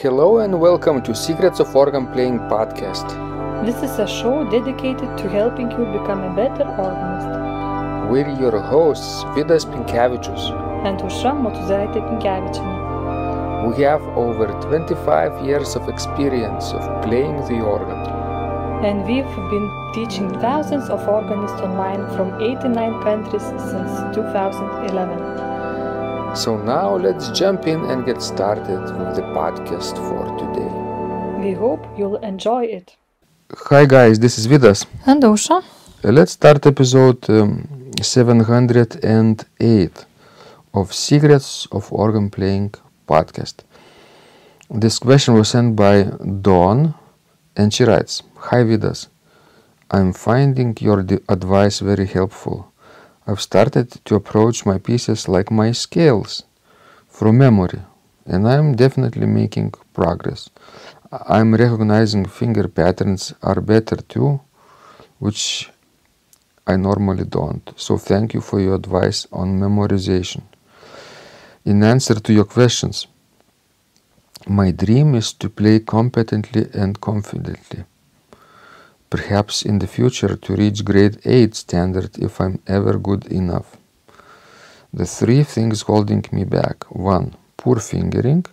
Hello and welcome to Secrets of Organ Playing podcast. This is a show dedicated to helping you become a better organist. We're your hosts, Vidas Pinkevičius. And Aušra Motuzaitė Pinkevičienė. We have over 25 years of experience of playing the organ. And we've been teaching thousands of organists online from 89 countries since 2011. So now let's jump in and get started with the podcast for today. We hope you'll enjoy it. Hi guys, this is Vidas. And Aušra. Uh, Let's start episode um, 708 of Secrets of Organ Playing podcast. This question was sent by Dawn and she writes Hi Vidas, I'm finding your d- advice very helpful. I've started to approach my pieces like my scales from memory, and I'm definitely making progress. I'm recognizing finger patterns are better too, which I normally don't. So thank you for your advice on memorization. In answer to your questions, my dream is to play competently and confidently. Perhaps in the future to reach grade 8 standard if I'm ever good enough. The three things holding me back 1. Poor fingering,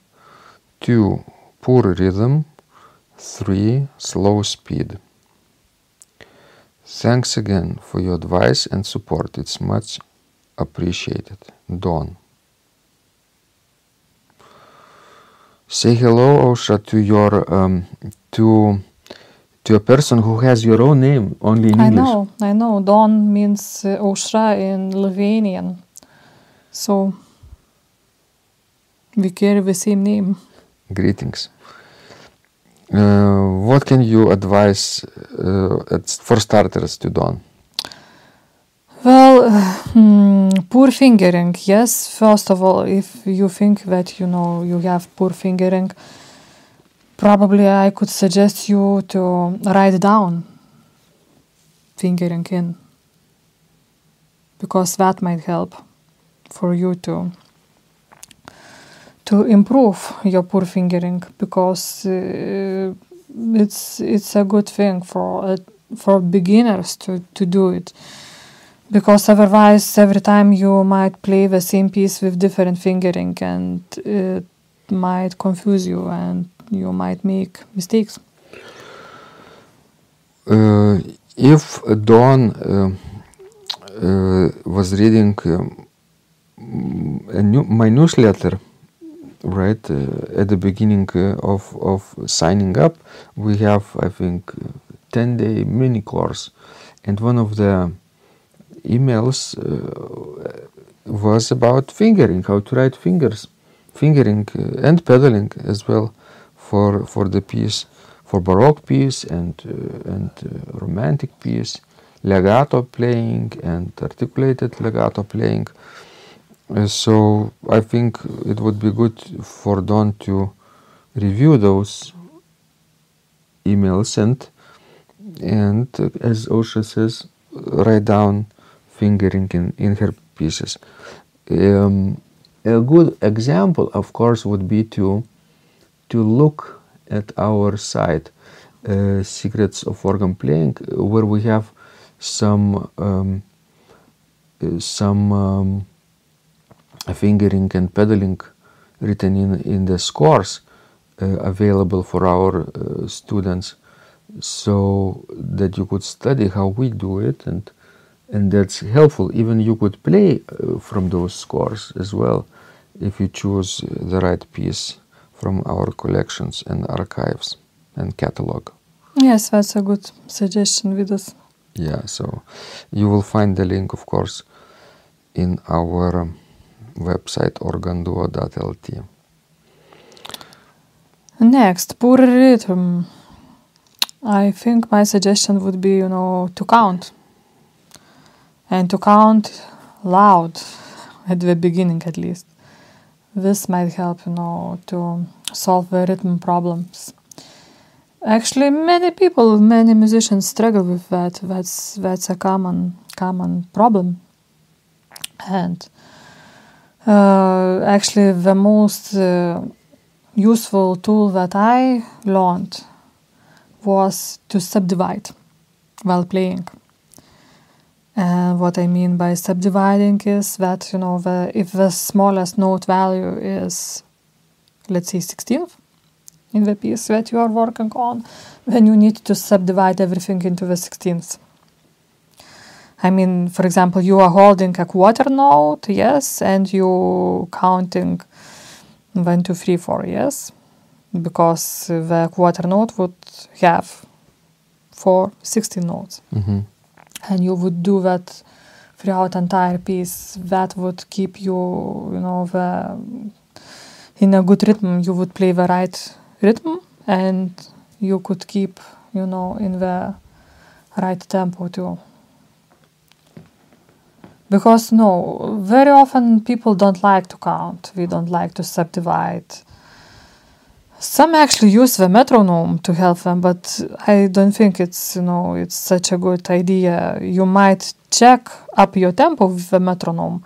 2. Poor rhythm, 3. Slow speed. Thanks again for your advice and support. It's much appreciated. Dawn. Say hello, Ausra, to your um, to to a person who has your own name only in I English. know, I know. Dawn means uh, Aušra in Lithuanian. So we carry the same name. Greetings. Uh, what can you advise uh, for starters to Dawn? Well, hmm, poor fingering. Yes, first of all, if you think that you know you have poor fingering, probably I could suggest you to write down fingering in because that might help for you to to improve your poor fingering because uh, it's it's a good thing for uh, for beginners to to do it. Because otherwise every time you might play the same piece with different fingering and it might confuse you and you might make mistakes. Uh, if Dawn uh, uh, was reading a new, my newsletter, right uh, at the beginning uh, of of signing up, we have I think ten day mini course, and one of the emails uh, was about fingering, how to write fingers, fingering uh, and pedaling as well for for the piece for baroque piece and uh, and uh, romantic piece, legato playing and articulated legato playing. Uh, so I think it would be good for Dawn to review those emails and and as Aušra says, write down fingering in, in her pieces. Um, a good example, of course, would be to to look at our site, uh, Secrets of Organ Playing, where we have some um, some um, fingering and pedaling written in in the scores uh, available for our uh, students, so that you could study how we do it and and that's helpful. Even you could play uh, from those scores as well if you choose the right piece from our collections and archives and catalog. yes that's a good suggestion with us Yeah, so you will find the link, of course, in our um, website organduo.lt. next poor rhythm i think my suggestion would be you know to count and to count loud at the beginning at least this might help you know to solve the rhythm problems. Actually many people many musicians struggle with that. That's that's a common common problem. And uh, actually the most uh, useful tool that I learned was to subdivide while playing. And what I mean by subdividing is that you know the if the smallest note value is let's say 16th in the piece that you are working on, then you need to subdivide everything into the 16th. I mean, for example, you are holding a quarter note, yes, and you counting one, two, three, four, yes, because the quarter note would have four 16 notes. Mm-hmm. And you would do that throughout entire piece. That would keep you, you know, the in a good rhythm. You would play the right rhythm, and you could keep, you know, in the right tempo too because no very often people don't like to count we don't like to subdivide some actually use the metronome to help them but i don't think it's you know it's such a good idea. You might check up your tempo with the metronome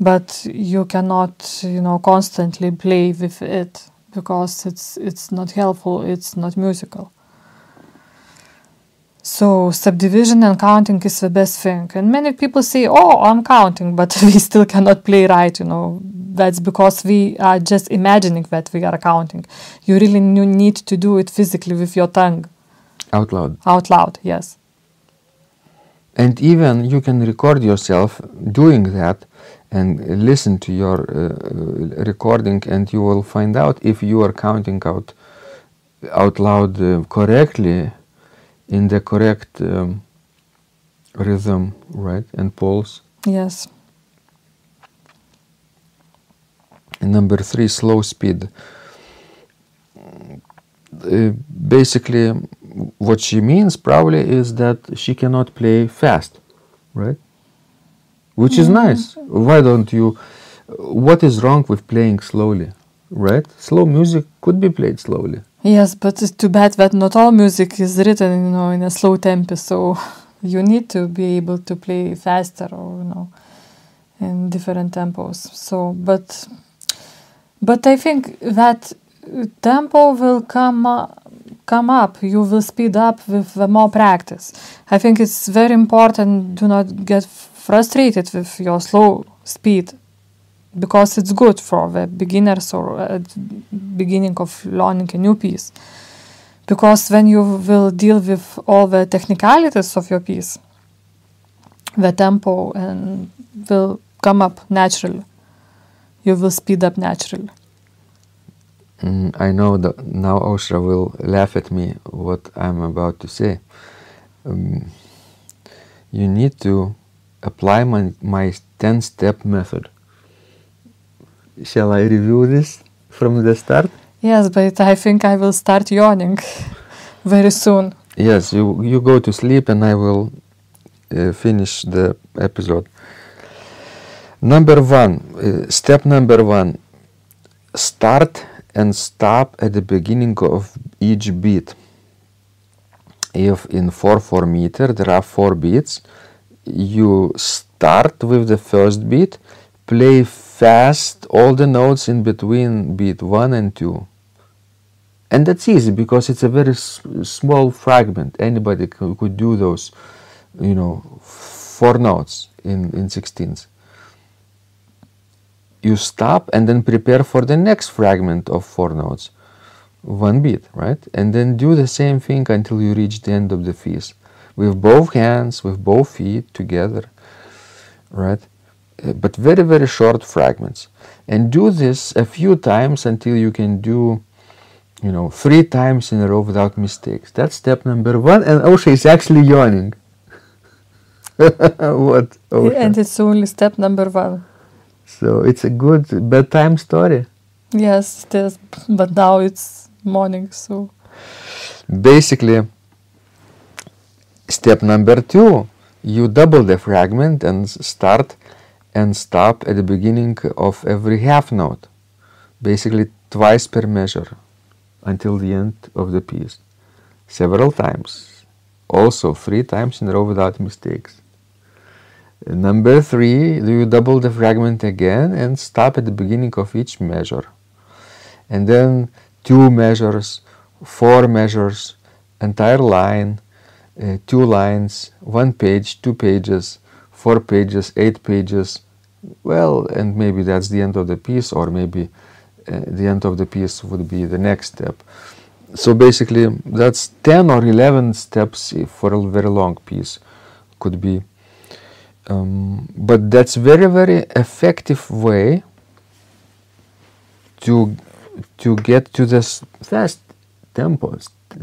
but you cannot you know constantly play with it because it's it's not helpful it's not musical so subdivision and counting is the best thing. And many people say, "Oh, I'm counting," but we still cannot play right. You know, that's because we are just imagining that we are counting. You really need to do it physically with your tongue. Out loud. Out loud, yes. And even you can record yourself doing that and listen to your uh, recording, and you will find out if you are counting out out loud uh, correctly in the correct um, rhythm, right, and pulse. Yes. And number three, slow speed. Uh, basically, what she means probably is that she cannot play fast, right? Which is Mm. nice. Why don't you? What is wrong with playing slowly, right? Slow music could be played slowly. Yes, but it's too bad that not all music is written, you know, in a slow tempo. So you need to be able to play faster, or you know, in different tempos. So, but, but I think that tempo will come uh, come up. You will speed up with the more practice. I think it's very important. Do not get frustrated with your slow speed because it's good for the beginners or at beginning of learning a new piece because when you will deal with all the technicalities of your piece the tempo and will come up naturally you will speed up naturally Mm, I know that now Aušra will laugh at me what I'm about to say. Um, you need to apply my, my 10 step method. Shall I review this from the start? yes but i think i will start yawning very soon Yes, you, you go to sleep and I will uh, finish the episode. Number one, uh, step number one start and stop at the beginning of each beat. If in 4 4 meter there are 4 beats, you start with the first beat, play fast all the notes in between beat 1 and 2 and that's easy because it's a very small fragment. Anybody could do those you know four notes in in sixteenths. You stop and then prepare for the next fragment of four notes. One beat right? And then do the same thing until you reach the end of the piece. With both hands with both feet together right Uh, but very very short fragments and do this a few times until you can do you know, three times in a row without mistakes. That's step number one. And Aušra is actually yawning. what? Aušra? and it's only step number one So it's a good bedtime story. yes it is but now it's morning so Basically, step number two, you double the fragment and start and stop at the beginning of every half note. Basically, twice per measure until the end of the piece. Several times. Also, three times in a row without mistakes. Number three, you double the fragment again and stop at the beginning of each measure. And then two measures, four measures, entire line, uh, two lines, one page, two pages, four pages, eight pages. Well, and maybe that's the end of the piece, or maybe uh, the end of the piece would be the next step. So basically, that's 10 or 11 steps for a very long piece, could be. Um, but that's very, very effective way to to get to this fast tempo,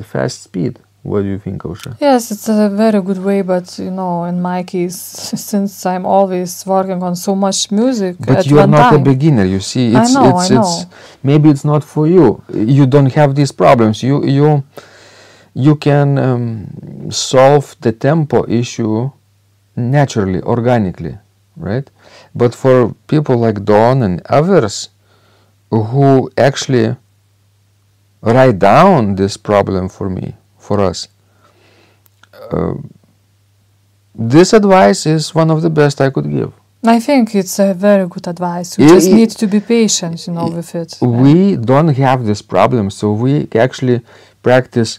fast speed. What do you think, Aušra? Yes, it's a very good way, but you know, in my case, since I'm always working on so much music But at you are not time, a beginner. You see, I it's know, it's I it's know. maybe it's not for you. You don't have these problems. You you you can um, solve the tempo issue naturally, organically, right? But for people like Dawn and others who actually write down this problem for me, for us, uh, this advice is one of the best I could give. I think it's a very good advice. You Yeah, just need to be patient, you know, with it. we don't have this problem so we actually practice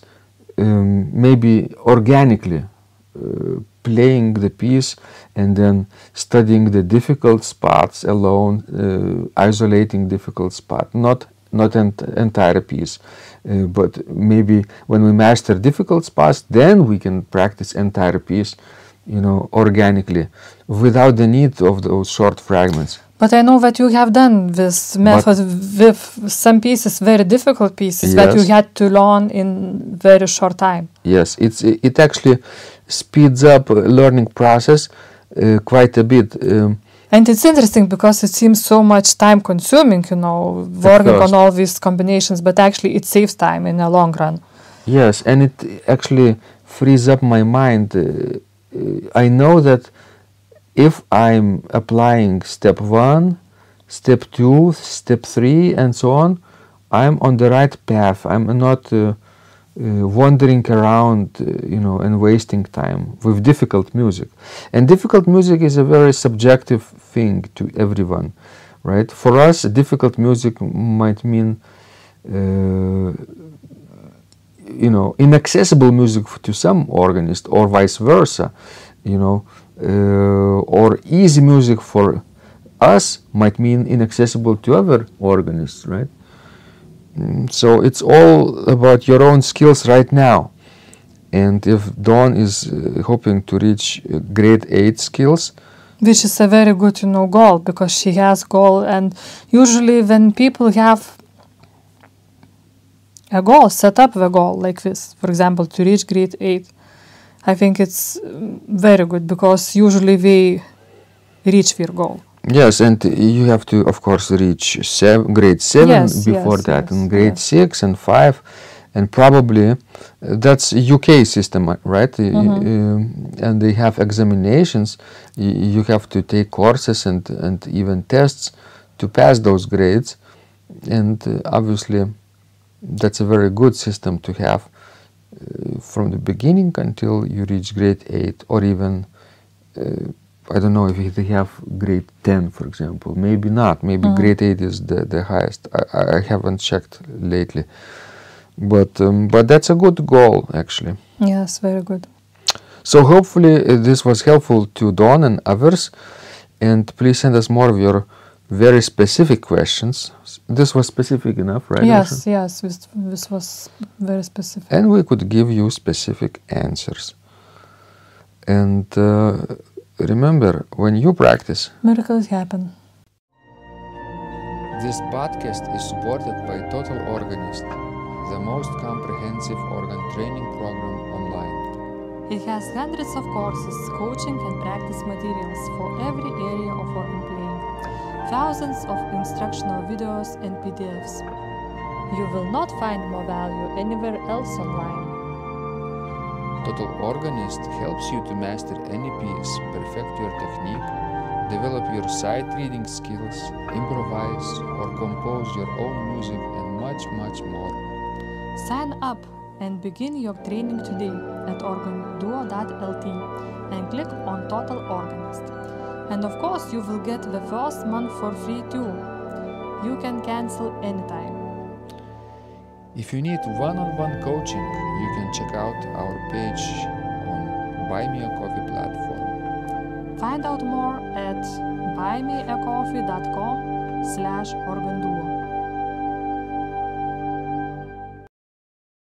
um, maybe organically uh, playing the piece and then studying the difficult spots alone uh, isolating difficult spot not not an entire piece uh, but maybe when we master difficult spots then we can practice entire piece you know organically without the need of those short fragments But I know that you have done this method with some pieces, very difficult pieces that you had to learn in very short time. Yes, it's it actually speeds up learning process uh, quite a bit. Um, And it's interesting because it seems so much time consuming, you know, working on all these combinations, but actually it saves time in the long run. yes, and it actually frees up my mind. Uh, uh, I know that if I'm applying step one, step two, step three, and so on, I'm on the right path. I'm not uh, uh, wandering around, uh, you know, and wasting time with difficult music. And difficult music is a very subjective thing to everyone, right? For us, difficult music might mean, uh, you know, inaccessible music to some organist, or vice versa, you know, uh, or easy music for us might mean inaccessible to other organists, right? So it's all about your own skills right now. And if Dawn is uh, hoping to reach uh, grade 8 skills, which is a very good you know goal because she has goal and usually when people have a goal set up the goal like this for example to reach grade 8 i think it's um, very good because usually we reach their goal yes, and you have to, of course, reach sev- grade 7 Yes, before yes, that, yes, and grade. 6 and 5, and probably uh, that's UK system, uh, right? Mhm. um, and they have examinations. Y- you have to take courses and, and even tests to pass those grades, and uh, obviously that's a very good system to have uh, from the beginning until you reach grade 8 or even uh, I don't know if they have grade 10 for example. Maybe not. Maybe Mhm. grade 8 is the, the highest. I, I- haven't checked lately. But um, but that's a good goal actually. Yes very good. So hopefully uh, this was helpful to Dawn and others. And please send us more of your very specific questions. This was specific enough right Aušra? yes yes this, this was very specific. And we could give you specific answers. And uh, remember, when you practice, miracles happen this podcast is supported by Total Organist, the most comprehensive organ training program online. It has hundreds of courses, coaching, and practice materials for every area of organ playing, thousands of instructional videos and PDFs. You will not find more value anywhere else online. Total Organist helps you to master any piece, perfect your technique, develop your sight reading skills, improvise or compose your own music, and much, much more. Sign up and begin your training today at organduo.lt and click on Total Organist. And of course, you will get the first month for free too. You can cancel anytime. If you need one-on-one coaching, you can check out our page on Buy Me a Coffee platform. Find out more at buymeacoffee.com slash organduo.